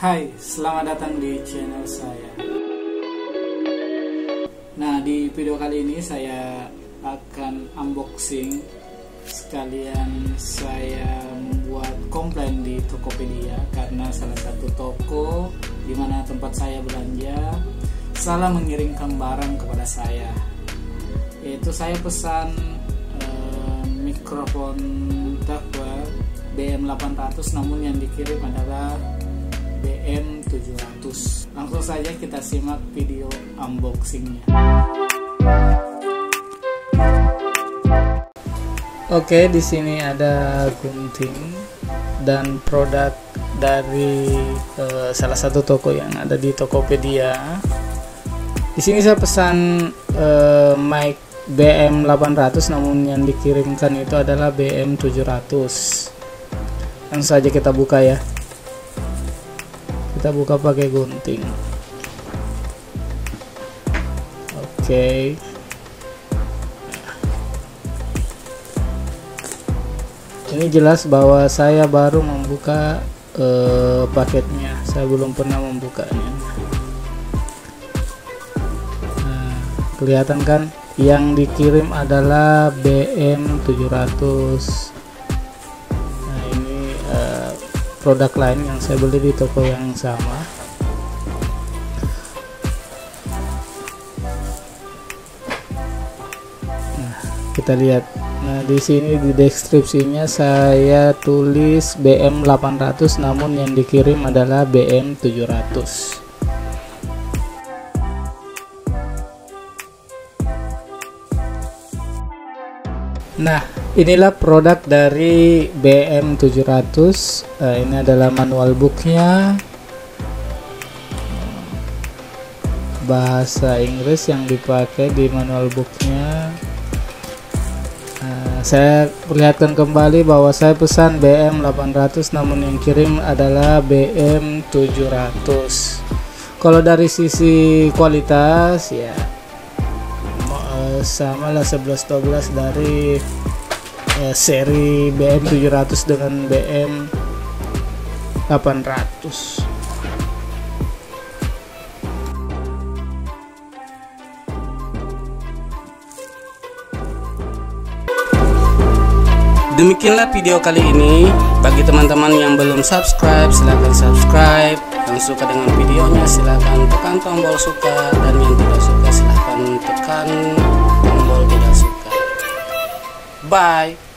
Hai, selamat datang di channel saya. Nah, di video kali ini saya akan unboxing sekalian saya membuat komplain di Tokopedia karena salah satu toko di mana tempat saya belanja salah mengirimkan barang kepada saya. Yaitu saya pesan eh, mikrofon Takwa BM800 namun yang dikirim adalah BM700 langsung saja kita simak video unboxingnya Oke di sini ada gunting dan produk dari uh, salah satu toko yang ada di Tokopedia. Di sini saya pesan uh, mic BM800 namun yang dikirimkan itu adalah BM700. Langsung saja kita buka ya kita buka pakai gunting. Oke. Okay. ini jelas bahwa saya baru membuka uh, paketnya. Saya belum pernah membukanya. Nah, kelihatan kan? Yang dikirim adalah BM700 produk lain yang saya beli di toko yang sama. Nah kita lihat. Nah di sini di deskripsinya saya tulis BM 800 namun yang dikirim adalah BM 700 Nah, inilah produk dari BM700. Uh, ini adalah manual booknya. Bahasa Inggris yang dipakai di manual booknya. Uh, saya perlihatkan kembali bahwa saya pesan BM800 namun yang kirim adalah BM700. Kalau dari sisi kualitas ya sama lah 11 12 dari uh, seri BM 700 dengan BM 800 Demikianlah video kali ini. Bagi teman-teman yang belum subscribe, silahkan subscribe. Yang suka dengan videonya, silahkan tekan tombol suka. Dan yang tidak suka, silahkan Bye.